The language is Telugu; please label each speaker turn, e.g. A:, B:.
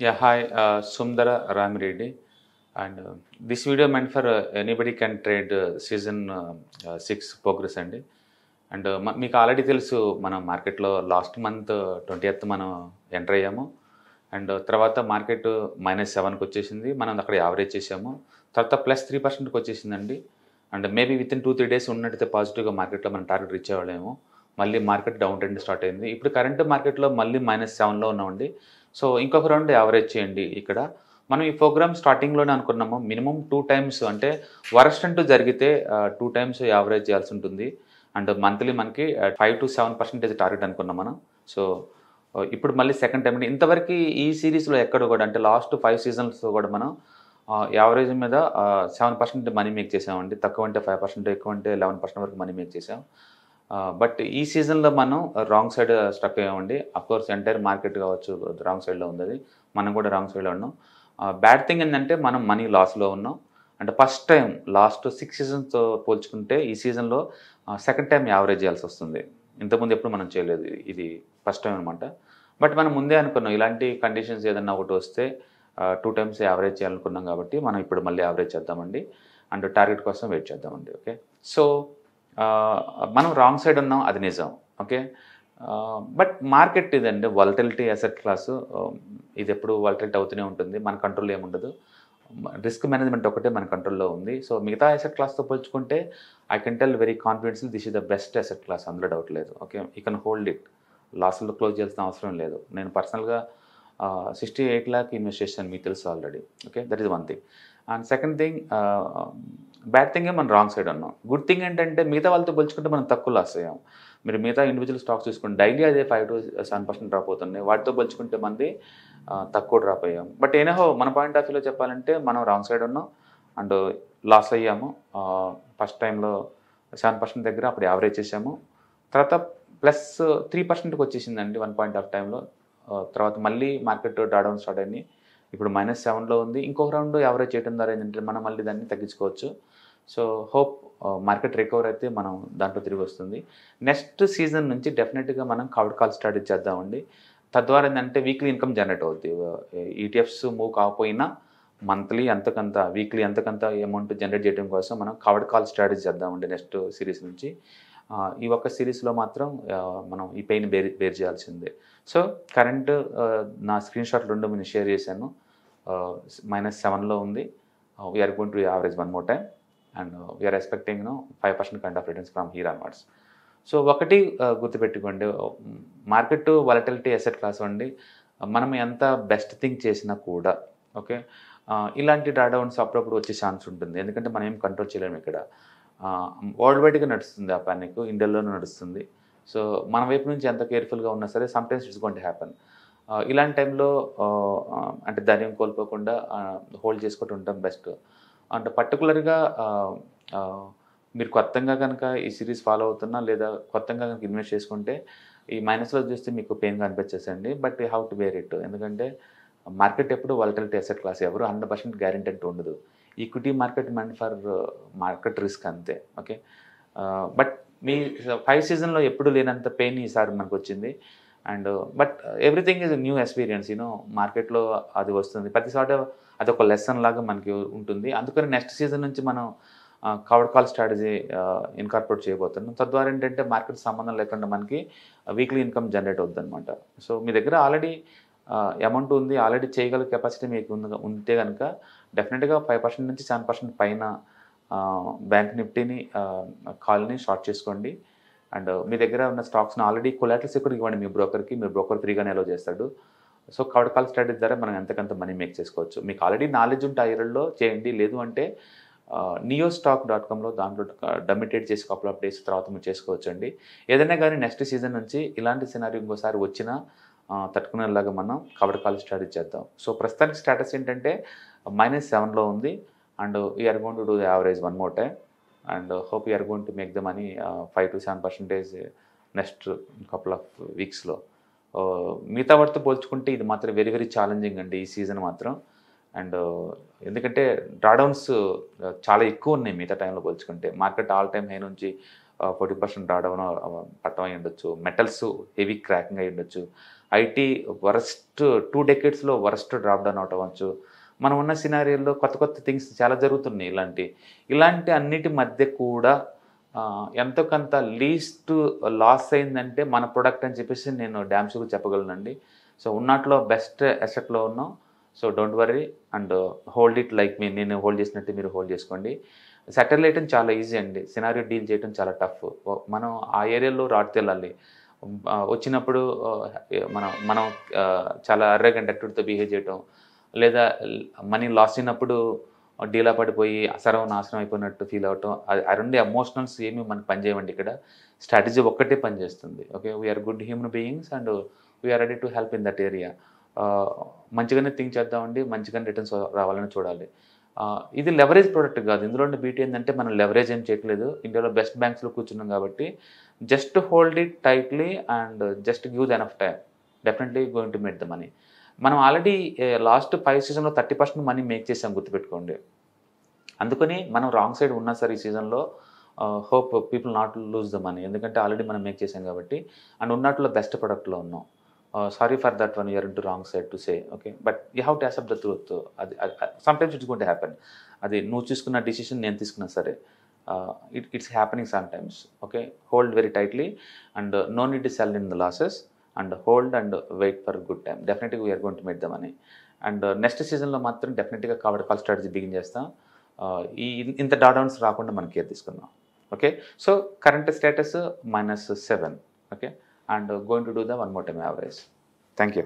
A: Yeah, hi, uh, Sundara Ramireddy. And this uh, video video for anybody can trade season six progress అండి. అండ్ uh, మీకు ఆల్రెడీ తెలుసు uh, మనం మార్కెట్లో లాస్ట్ మంత్ ట్వంటీ ఎయిత్ మనం ఎంటర్ అయ్యాము. అండ్ తర్వాత మార్కెట్ మైనస్ సెవెన్కి వచ్చేసింది. మనం అక్కడ యావరేజ్ చేసాము తర్వాత ప్లస్ త్రీ పర్సెంట్కి వచ్చేసిందండి. And maybe with in two three days ఉన్నట్టయితే పాజిటివ్గా మార్కెట్లో మనం టార్గెట్ రీచ్ అవ్వలేము. మళ్ళీ మార్కెట్ డౌన్ ట్రెండ్ స్టార్ట్ అయింది. ఇప్పుడు కరెంట్ మార్కెట్లో మళ్ళీ మైనస్ సెవెన్లో ఉన్నామండి. సో ఇంకొక రౌండ్ యావరేజ్ చేయండి ఇక్కడ. మనం ఈ ప్రోగ్రామ్ స్టార్టింగ్లోనే అనుకున్నాము మినిమం టూ టైమ్స్ అంటే వరస్ట్ అంటూ జరిగితే టూ టైమ్స్ యావరేజ్ చేయాల్సి ఉంటుంది. అండ్ మంత్లీ మనకి five to seven percentage target అనుకున్నాం మనం. సో ఇప్పుడు మళ్ళీ సెకండ్ టైం ఇంతవరకు ఈ సిరీస్లో ఎక్కడ కూడా అంటే లాస్ట్ ఫైవ్ సీజన్స్లో కూడా మనం యావరేజ్ మీద సెవెన్ పర్సెంట్ మనీ మేక్ చేసామండి. తక్కువ అంటే ఫైవ్ పర్సెంట్ ఎక్కువ అంటే లెవెన్ పర్సెంట్ వరకు మనీ మేక్ చేసాం. బట్ ఈ సీజన్లో మనం రాంగ్ సైడ్ స్టక్ అయ్యామండి. అఫ్కోర్స్ ఎంటైర్ మార్కెట్ కావచ్చు రాంగ్ సైడ్లో ఉంది మనం కూడా రాంగ్ సైడ్లో ఉన్నాం. బ్యాడ్ థింగ్ ఏంటంటే మనం మనీ లాస్లో ఉన్నాం. అంటే ఫస్ట్ టైం లాస్ట్ సిక్స్ సీజన్స్తో పోల్చుకుంటే ఈ సీజన్లో సెకండ్ టైం యావరేజ్ చేయాల్సి వస్తుంది. ఇంతకుముందు ఎప్పుడు మనం చేయలేదు ఇది ఫస్ట్ టైం అనమాట బట్ మనం ముందే అనుకున్నాం ఇలాంటి కండిషన్స్ ఏదన్నా ఒకటి వస్తే టూ టైమ్స్ యావరేజ్ చేయాలనుకున్నాం కాబట్టి మనం ఇప్పుడు మళ్ళీ యావరేజ్ చేద్దామండి. అండ్ టార్గెట్ కోసం వెయిట్ చేద్దామండి ఓకే? సో మనం రాంగ్ సైడ్ ఉన్నాం అది నిజం. ఓకే బట్ మార్కెట్ ఇదండి వాలటిలిటీ అసెట్ క్లాసు ఇది ఎప్పుడు వాలటిలిటీ అవుతూనే ఉంటుంది మన కంట్రోల్ ఏముండదు రిస్క్ మేనేజ్మెంట్ ఒకటే మన కంట్రోల్లో ఉంది. సో మిగతా అసెట్ క్లాస్తో పోల్చుకుంటే I can tell very confidently this is the best asset class అందులో డౌట్ లేదు. Okay you can hold it లాస్లో close చేయాల్సిన అవసరం లేదు. నేను పర్సనల్గా సిక్స్టీ ఎయిట్ ల్యాక్ ఇన్వెస్ట్ చేశాను మీకు తెలుసు already okay that is one thing and second thing bad థింగే మనం రాంగ్ సైడ్ ఉన్నాం గుడ్ థింగ్ ఏంటంటే మిగతా వాళ్ళతో పోల్చుకుంటే మనం తక్కువ లాస్ అయ్యాం. మీరు మిగతా ఇండివిజువల్ స్టాక్స్ చూసుకుంటే డైలీ అదే five to seven percent drop అవుతున్నాయి. వాటితో పోల్చుకుంటే మంది uh, తక్కువ డ్రాప్ అయ్యాం. బట్ ఏనహో మన పాయింట్ ఆఫ్ వ్యూలో చెప్పాలంటే మనం రాంగ్ సైడ్ ఉన్నాం అండ్ లాస్ అయ్యాము. ఫస్ట్ టైంలో సెవెన్ పర్సెంట్ దగ్గర అప్పుడు యావరేజ్ చేసాము తర్వాత ప్లస్ త్రీ పర్సెంట్కి వచ్చేసిందండి వన్ పాయింట్ ఆఫ్ టైంలో తర్వాత మళ్ళీ మార్కెట్ డాడౌన్ స్టార్ట్ అయింది ఇప్పుడు మైనస్ సెవెన్లో ఉంది. ఇంకొక రౌండ్ యావరేజ్ చేయడం ద్వారా ఏంటంటే మనం మళ్ళీ దాన్ని తగ్గించుకోవచ్చు. సో హోప్ మార్కెట్ రికవర్ అయితే మనం దాంట్లో తిరిగి వస్తుంది. నెక్స్ట్ సీజన్ నుంచి డెఫినెట్గా మనం కవర్డ్ కాల్ స్టార్ట్ చేద్దామండి. తద్వారా ఏంటంటే వీక్లీ ఇన్కమ్ జనరేట్ అవుద్ది. Uh, ఈటీఎఫ్స్ మూవ్ కాకపోయినా మంత్లీ అంతకంత వీక్లీ అంతకంత అమౌంట్ జనరేట్ చేయడం కోసం మనం కవర్డ్ కాల్ స్ట్రాటజీ చేద్దామండి నెక్స్ట్ సిరీస్ నుంచి. Uh, ఈ ఒక్క సిరీస్లో మాత్రం uh, మనం ఈ పెయిన్ బేర్ బేర్ చేయాల్సిందే. సో కరెంట్ నా స్క్రీన్ షాట్ రెండు నేను షేర్ చేశాను. మైనస్ సెవెన్లో ఉంది. We're going to average one more time and we're expecting no five percent kind of returns from here onwards so ఒకటి uh, గుర్తుపెట్టుకోండి. మార్కెట్ వాలటిలిటీ అసెట్ క్లాస్ అండి. Uh, మనం ఎంత బెస్ట్ థింగ్ చేసినా కూడా ఓకే uh, ఇలాంటి డాడౌన్స్ అప్పుడప్పుడు వచ్చే ఛాన్స్ ఉంటుంది. ఎందుకంటే మనం ఏం కంట్రోల్ చేయలేము ఇక్కడ. వరల్డ్ వైడ్గా నడుస్తుంది ఆ ప్యానిక్ ఇండియాలోనూ నడుస్తుంది. సో మన వైపు నుంచి ఎంత కేర్ఫుల్గా ఉన్నా సరే sometimes it's going to happen ఇలాంటి టైంలో అంటే ధైర్యం కోల్పోకుండా హోల్డ్ చేసుకుంటూ ఉంటాం బెస్ట్. అంటే పర్టికులర్గా మీరు కొత్తగా కనుక ఈ సిరీస్ ఫాలో అవుతున్నా లేదా కొత్తగా కనుక ఇన్వెస్ట్ చేసుకుంటే ఈ మైనస్లో చూస్తే మీకు pain కనిపించేసండి but how to wear it. ఎందుకంటే మార్కెట్ ఎప్పుడు వాలటిలిటీ అసెట్ క్లాస్. ఎవరు హండ్రెడ్ పర్సెంట్ గ్యారెంటీ అంటూ ఉండదు. Equity market meant for market risk అంతే. ఓకే? బట్ మీ ఫైవ్ సీజన్లో ఎప్పుడు లేనంత పెయిన్ ఈసారి మనకు వచ్చింది and but everything is new experience you know మార్కెట్లో అది వస్తుంది. ప్రతిసారి అది ఒక లెసన్ లాగా మనకి ఉంటుంది. అందుకని నెక్స్ట్ సీజన్ నుంచి మనం కవర్డ్ కాల్ స్ట్రాటజీ ఇన్కార్పొరేట్ చేయబోతున్నాం. తద్వారా ఏంటంటే మార్కెట్ సంబంధం లేకుండా మనకి వీక్లీ ఇన్కమ్ జనరేట్ అవుతుంది అనమాట సో మీ దగ్గర ఆల్రెడీ అమౌంట్ ఉంది. ఆల్రెడీ చేయగల కెపాసిటీ మీకు ఉంటే కనుక డెఫినెట్గా ఫైవ్ పర్సెంట్ నుంచి సెవెన్ పర్సెంట్ పైన బ్యాంక్ నిఫ్టీని కాల్ని షార్ట్ చేసుకోండి. అండ్ మీ దగ్గర ఉన్న స్టాక్స్ని ఆల్రెడీ కొలాటల్స్ ఎక్కడికి ఇవ్వండి మీ బ్రోకర్కి మీ బ్రోకర్ ఫ్రీగానే అలో చేస్తాడు. సో కవర్డ్ కాల్ స్ట్రాటజీ ద్వారా మనం ఎంతకంత మనీ మేక్ చేసుకోవచ్చు. మీకు ఆల్రెడీ నాలెడ్జ్ ఉంటే ఐరల్లో చేయండి. లేదు అంటే నియో స్టాక్ డాట్ కామ్లో దాంట్లో డమిటేట్ చేసి కపుల్ ఆఫ్ డేస్ తర్వాత మీరు చేసుకోవచ్చు అండి ఏదైనా కానీ నెక్స్ట్ సీజన్ నుంచి ఇలాంటి సినారీ ఇంకోసారి వచ్చినా తట్టుకునేలాగా మనం కవర్డ్ కాల్ స్ట్రాటజీ చేద్దాం. సో ప్రస్తుతానికి స్టేటస్ ఏంటంటే మైనస్ సెవెన్లో ఉంది. And we're gonna do the average one more time and hope you're gonna make the money five to seven percentage next couple of వీక్స్లో మిగతా వాటితో పోల్చుకుంటే ఇది మాత్రం వెరీ వెరీ ఛాలెంజింగ్ అండి ఈ సీజన్ మాత్రం. అండ్ uh, ఎందుకంటే డ్రాడౌన్స్ uh, చాలా ఎక్కువ ఉన్నాయి మిగతా టైంలో పోల్చుకుంటే. మార్కెట్ ఆల్ టైమ్ హై నుంచి ఫోర్టీ పర్సెంట్ డ్రాడౌన్ పట్టడం అయి ఉండొచ్చు. మెటల్స్ హెవీ క్రాకింగ్ అయి ఉండొచ్చు. ఐటీ వరస్ట్ టూ డెకెట్స్లో వరస్ట్ డ్రాప్ డౌన్ అవటం అవ్వచ్చు. మనం ఉన్న సినారియోలో కొత్త కొత్త థింగ్స్ చాలా జరుగుతున్నాయి ఇలాంటి. ఇలాంటి అన్నిటి మధ్య కూడా ఎంతో కొంత లీస్ట్ లాస్ అయిందంటే మన ప్రొడక్ట్ అని చెప్పేసి నేను డ్యామ్ షూర్ చెప్పగలనండి. సో ఉన్నట్లో బెస్ట్ అసెట్లో ఉన్నాం. So don't worry and hold it like మీ నేను హోల్డ్ చేసినట్టు మీరు హోల్డ్ చేసుకోండి. సెటిల్ చేయడం చాలా ఈజీ అండి. సినారియో డీల్ చేయడం చాలా టఫ్ మనం ఆ ఏరియాలో రాట్ తెల్లాలి వచ్చినప్పుడు మనం మనం చాలా అర్రగంట అట్టుడితో బిహేవ్ చేయటం. లేదా మనీ లాస్ అయినప్పుడు డీలా పడిపోయి అసరం నాశనం అయిపోయినట్టు ఫీల్ అవటం ఆ రెండు ఎమోషనల్స్ ఏమి మనకు పనిచేయమండి ఇక్కడ. స్ట్రాటజీ ఒక్కటే పనిచేస్తుంది okay we're good human beings and we're ready to help in that area మంచిగానే థింక్ చేద్దామండి మంచిగానే రిటర్న్స్ రావాలని చూడాలి. Uh, ఇది లెవరేజ్ ప్రోడక్ట్ కాదు. ఇందులో ఉన్న బీటీ ఏంటంటే మనం లెవరేజ్ ఏం చేయట్లేదు. ఇండియాలో బెస్ట్ బ్యాంక్స్లో కూర్చున్నాం కాబట్టి just hold it tightly and just give then of time definitely going to make the money మనం ఆల్రెడీ లాస్ట్ ఫైవ్ సీజన్లో థర్టీ పర్సెంట్ మనీ మేక్ చేసాం గుర్తుపెట్టుకోండి. అందుకని మనం రాంగ్ సైడ్ ఉన్నా సరే ఈ సీజన్లో hope people not lose the money ఎందుకంటే ఆల్రెడీ మనం మేక్ చేసాం కాబట్టి అండ్ ఉన్నట్లో బెస్ట్ ప్రొడక్ట్లో ఉన్నాం. Sorry for that one you're to wrong side to say okay but you have to accept the truth అది sometimes it's gonna to happen అది నువ్వు తీసుకున్న డిసిషన్ నేను తీసుకున్నా సరే it it's happening some times okay hold very tightly and no need to sell in the losses and hold and wait for good time. డెఫినెట్గా we're gonna make the అని. అండ్ నెక్స్ట్ సీజన్లో మాత్రం డెఫినెట్గా కవర్ కాల్ స్ట్రాటజీ బిగిన్ చేస్తాం. ఈ ఇంత డాడౌన్స్ రాకుండా మనం కేర్ తీసుకుందాం. Okay so current status minus seven okay and going to do the one more time average thank you